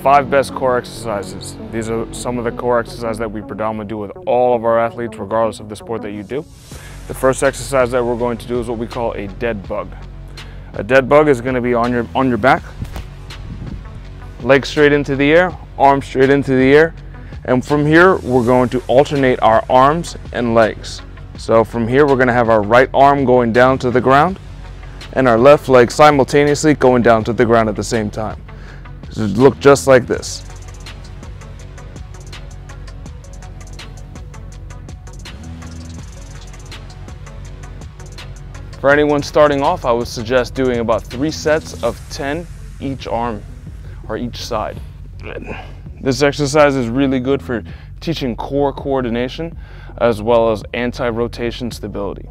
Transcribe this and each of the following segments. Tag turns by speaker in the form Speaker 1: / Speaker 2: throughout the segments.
Speaker 1: five best core exercises. These are some of the core exercises that we predominantly do with all of our athletes, regardless of the sport that you do. The first exercise that we're going to do is what we call a dead bug. A dead bug is going to be on your on your back, legs straight into the air, arms straight into the air, and from here we're going to alternate our arms and legs. So from here we're going to have our right arm going down to the ground and our left leg simultaneously going down to the ground at the same time. So look just like this. For anyone starting off, I would suggest doing about three sets of 10 each arm or each side. This exercise is really good for teaching core coordination as well as anti-rotation stability.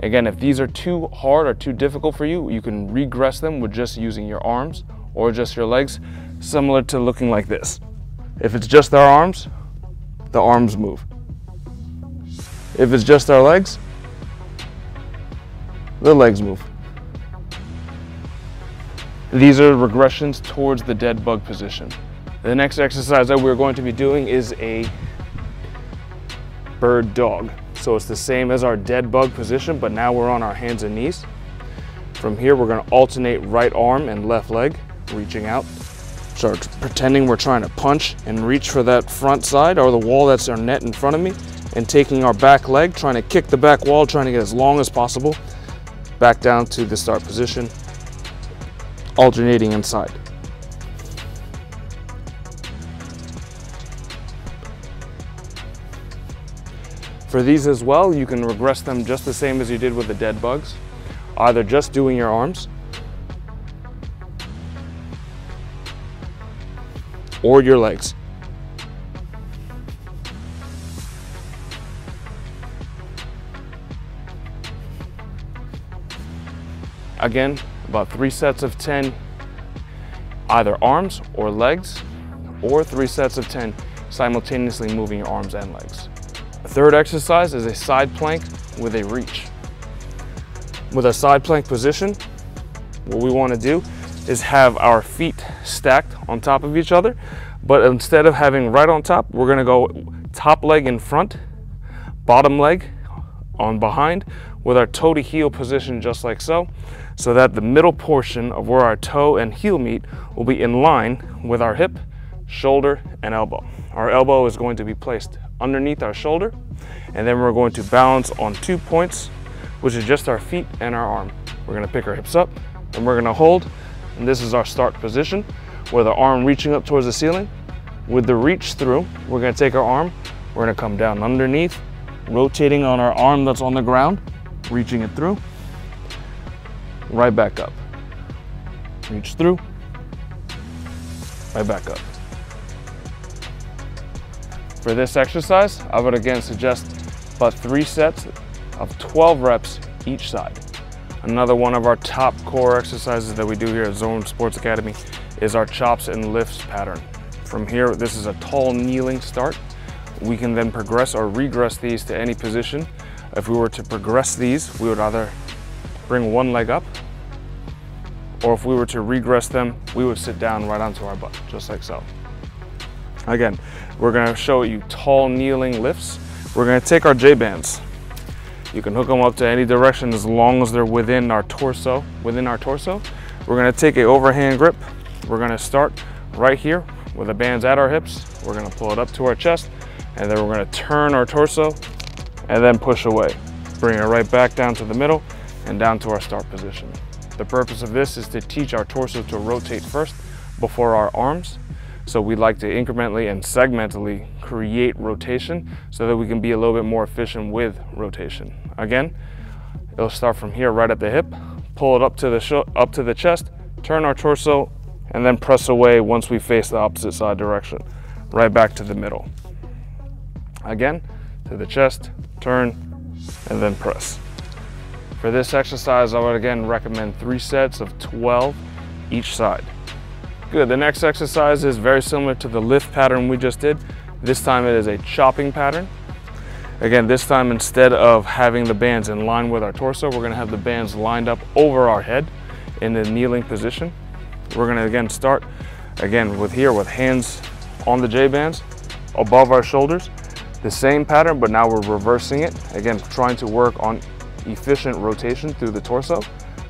Speaker 1: Again, if these are too hard or too difficult for you, you can regress them with just using your arms or just your legs, similar to looking like this. If it's just our arms, the arms move. If it's just our legs, the legs move. These are regressions towards the dead bug position. The next exercise that we're going to be doing is a bird dog. So it's the same as our dead bug position, but now we're on our hands and knees. From here, we're gonna alternate right arm and left leg, reaching out. Start pretending we're trying to punch and reach for that front side or the wall that's our net in front of me, and taking our back leg, trying to kick the back wall, trying to get as long as possible, back down to the start position, alternating inside. For these as well, you can regress them just the same as you did with the dead bugs, either just doing your arms or your legs. Again, about three sets of 10, either arms or legs, or three sets of 10 simultaneously moving your arms and legs. The third exercise is a side plank with a reach. With a side plank position, what we want to do is have our feet stacked on top of each other, but instead of having right on top, we're to go top leg in front, bottom leg on behind, with our toe to heel position just like so, so that the middle portion of where our toe and heel meet will be in line with our hip, shoulder, and elbow. Our elbow is going to be placed underneath our shoulder, and then we're going to balance on two points, which is just our feet and our arm. We're gonna pick our hips up, and we're gonna hold, and this is our start position, with our arm reaching up towards the ceiling. With the reach through, we're gonna take our arm, we're gonna come down underneath, rotating on our arm that's on the ground, reaching it through, right back up. Reach through, right back up. For this exercise, I would again suggest about three sets of 12 reps each side. Another one of our top core exercises that we do here at Zoned Sports Academy is our chops and lifts pattern. From here, this is a tall kneeling start. We can then progress or regress these to any position if we were to progress these, we would either bring one leg up, or if we were to regress them, we would sit down right onto our butt, just like so. Again, we're gonna show you tall kneeling lifts. We're gonna take our J-bands. You can hook them up to any direction as long as they're within our torso, within our torso. We're gonna take a overhand grip. We're gonna start right here with the bands at our hips. We're gonna pull it up to our chest, and then we're gonna turn our torso and then push away. Bring it right back down to the middle and down to our start position. The purpose of this is to teach our torso to rotate first before our arms. So we like to incrementally and segmentally create rotation so that we can be a little bit more efficient with rotation. Again, it'll start from here right at the hip, pull it up to the up to the chest, turn our torso, and then press away once we face the opposite side direction, right back to the middle. Again, to the chest, turn, and then press. For this exercise, I would again recommend three sets of 12 each side. Good, the next exercise is very similar to the lift pattern we just did. This time it is a chopping pattern. Again, this time instead of having the bands in line with our torso, we're gonna have the bands lined up over our head in the kneeling position. We're gonna again start Again, with here, with hands on the J-bands, above our shoulders, the same pattern, but now we're reversing it. Again, trying to work on efficient rotation through the torso.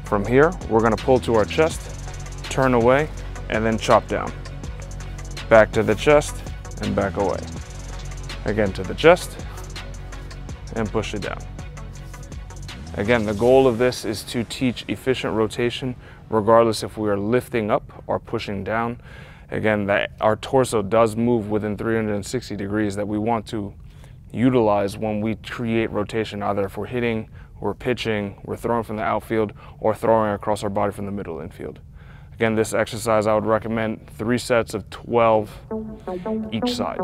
Speaker 1: From here, we're gonna pull to our chest, turn away, and then chop down. Back to the chest, and back away. Again to the chest, and push it down. Again, the goal of this is to teach efficient rotation regardless if we are lifting up or pushing down. Again, that our torso does move within 360 degrees that we want to utilize when we create rotation, either if we're hitting, we're pitching, we're throwing from the outfield, or throwing across our body from the middle infield. Again, this exercise I would recommend three sets of 12 each side.